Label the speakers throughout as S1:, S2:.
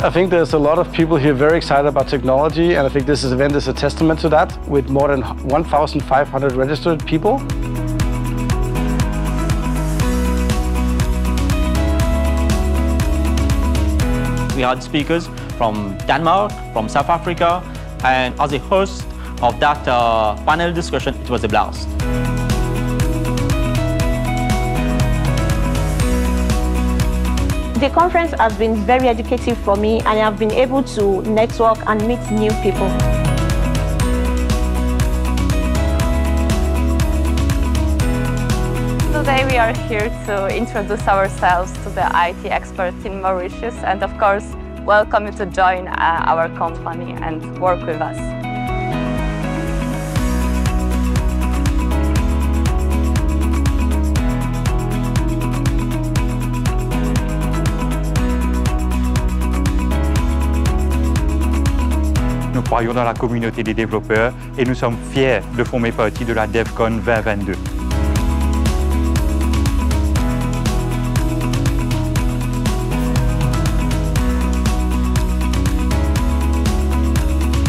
S1: I think there's a lot of people here very excited about technology and I think this event is a testament to that with more than 1,500 registered people.
S2: We had speakers from Denmark, from South Africa, and as a host of that uh, panel discussion, it was a blast.
S3: The conference has been very educative for me and I've been able to network and meet new people.
S4: Today we are here to introduce ourselves to the IT expert in Mauritius and of course welcome you to join uh, our company and work with us.
S5: Croyons dans la communauté des développeurs et nous sommes fiers de former partie de la DevCon 2022.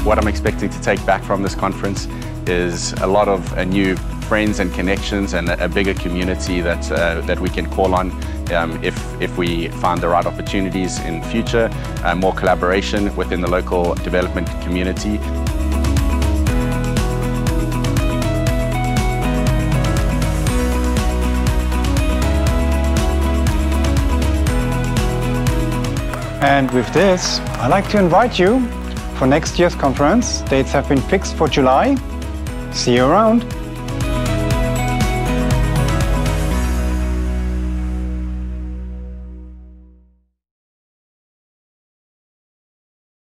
S6: What I'm expecting to take back from this conference is a lot of uh, new friends and connections and a, bigger community that, uh, that we can call on um, if, if we find the right opportunities in future, uh, more collaboration within the local development community.
S7: And with this, I'd like to invite you for next year's conference. Dates have been fixed for July. See you around.